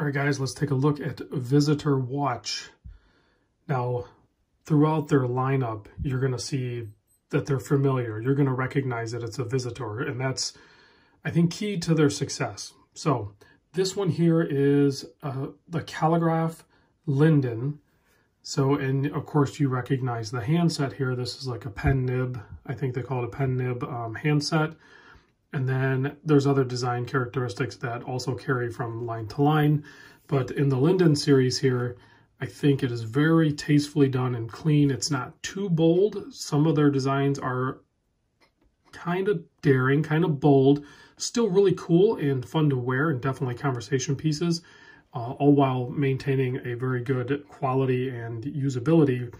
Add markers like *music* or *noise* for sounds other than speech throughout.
All right, guys, let's take a look at Visitor Watch. Now, throughout their lineup, you're going to see that they're familiar. You're going to recognize that it's a Visitor, and that's, I think, key to their success. So this one here is uh, the Calligraph Linden. So, and of course you recognize the handset here. This is like a pen nib. I think they call it a pen nib um, handset. And then there's other design characteristics that also carry from line to line. But in the Linden series here, I think it is very tastefully done and clean. It's not too bold. Some of their designs are kind of daring, kind of bold, still really cool and fun to wear and definitely conversation pieces, uh, all while maintaining a very good quality and usability.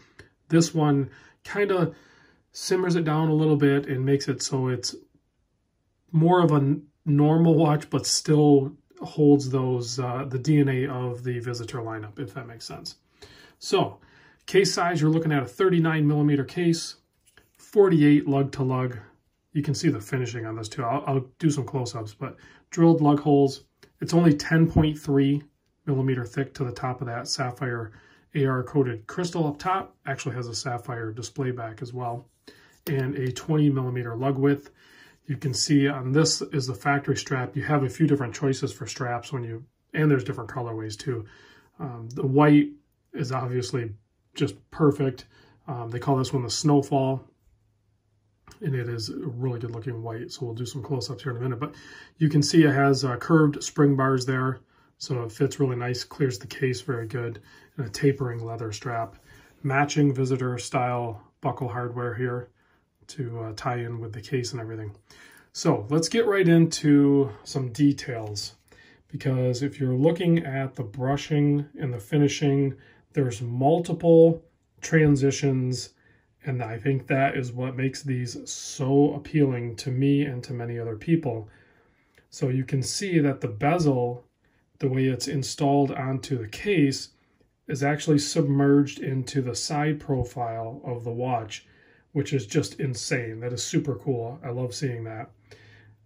This one kind of simmers it down a little bit and makes it so it's more of a normal watch, but still holds those uh, the DNA of the Visitor lineup, if that makes sense. So, case size, you're looking at a 39 millimeter case, 48 lug to lug. You can see the finishing on this too. I'll, I'll do some close-ups, but drilled lug holes. It's only 10.3 millimeter thick to the top of that sapphire AR coated crystal up top. Actually has a sapphire display back as well. And a 20 millimeter lug width. You can see on this is the factory strap. You have a few different choices for straps when you, and there's different colorways too. Um, the white is obviously just perfect. Um, they call this one the Snowfall, and it is a really good looking white. So we'll do some close-ups here in a minute. But you can see it has uh, curved spring bars there, so it fits really nice, clears the case very good, and a tapering leather strap. Matching visitor style buckle hardware here to uh, tie in with the case and everything. So let's get right into some details because if you're looking at the brushing and the finishing, there's multiple transitions and I think that is what makes these so appealing to me and to many other people. So you can see that the bezel, the way it's installed onto the case, is actually submerged into the side profile of the watch which is just insane. That is super cool. I love seeing that.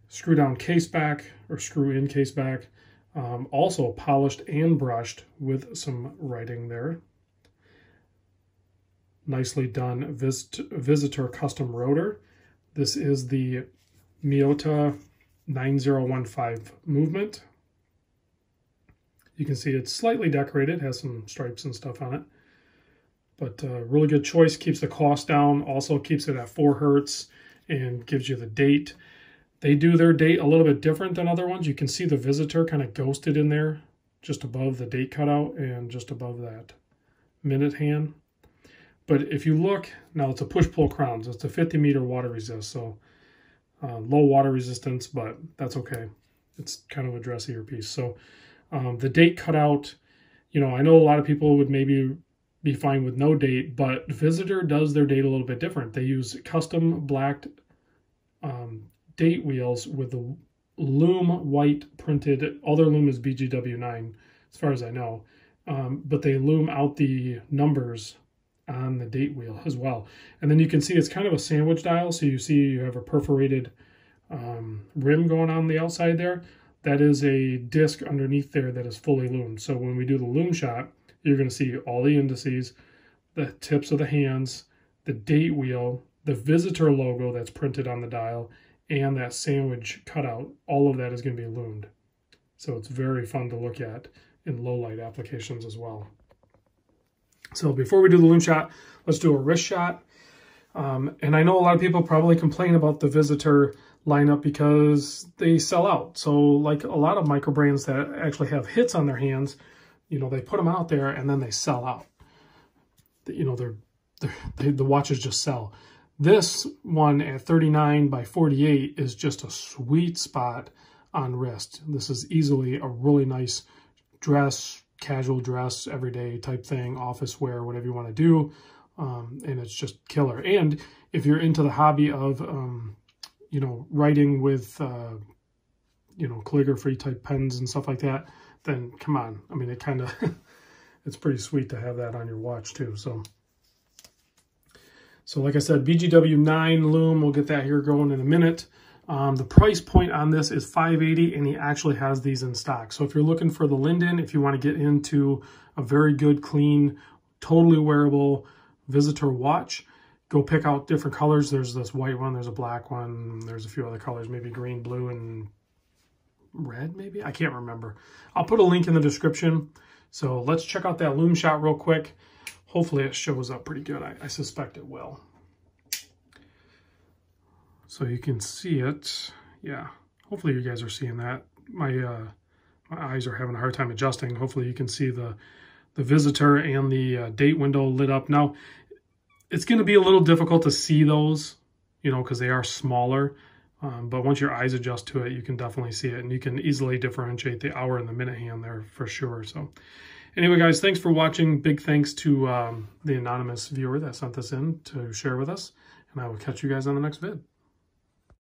Screw down case back or screw in case back. Um, also polished and brushed with some writing there. Nicely done visit visitor custom rotor. This is the Miyota 9015 movement. You can see it's slightly decorated, has some stripes and stuff on it. But uh, really good choice, keeps the cost down, also keeps it at 4 hertz and gives you the date. They do their date a little bit different than other ones. You can see the visitor kind of ghosted in there, just above the date cutout and just above that minute hand. But if you look, now it's a push-pull crown. So it's a 50 meter water resist, so uh, low water resistance, but that's okay. It's kind of a dressier piece. So um, the date cutout, you know, I know a lot of people would maybe be fine with no date, but Visitor does their date a little bit different. They use custom blacked um, date wheels with the lume white printed. All their lume is BGW9, as far as I know, um, but they lume out the numbers on the date wheel as well. And then you can see it's kind of a sandwich dial, so you see you have a perforated um, rim going on the outside there. That is a disc underneath there that is fully lumed. So when we do the lume shot, you're going to see all the indices, the tips of the hands, the date wheel, the visitor logo that's printed on the dial, and that sandwich cutout. All of that is going to be lumed. So it's very fun to look at in low light applications as well. So before we do the lume shot, let's do a wrist shot. Um, and I know a lot of people probably complain about the visitor lineup because they sell out. So like a lot of micro brands that actually have hits on their hands, you know, they put them out there and then they sell out. You know, they're, they're they, the watches just sell. This one at 39 by 48 is just a sweet spot on wrist. This is easily a really nice dress, casual dress, everyday type thing, office wear, whatever you want to do. Um, and it's just killer. And if you're into the hobby of, um, you know, writing with, uh, you know, calligraphy type pens and stuff like that, then come on. I mean, it kind of, *laughs* it's pretty sweet to have that on your watch too. So, so like I said, BGW 9 lume, we'll get that here going in a minute. Um, the price point on this is 580 and he actually has these in stock. So if you're looking for the Linden, if you want to get into a very good, clean, totally wearable visitor watch, go pick out different colors. There's this white one, there's a black one, there's a few other colors, maybe green, blue, and red, maybe? I can't remember. I'll put a link in the description. So let's check out that lume shot real quick. Hopefully it shows up pretty good. I, I suspect it will. So you can see it. Yeah, hopefully you guys are seeing that. My uh, my eyes are having a hard time adjusting. Hopefully you can see the, the visitor and the uh, date window lit up. Now, it's going to be a little difficult to see those, you know, because they are smaller. Um, but once your eyes adjust to it, you can definitely see it. And you can easily differentiate the hour and the minute hand there for sure. So anyway, guys, thanks for watching. Big thanks to um, the anonymous viewer that sent this in to share with us. And I will catch you guys on the next vid.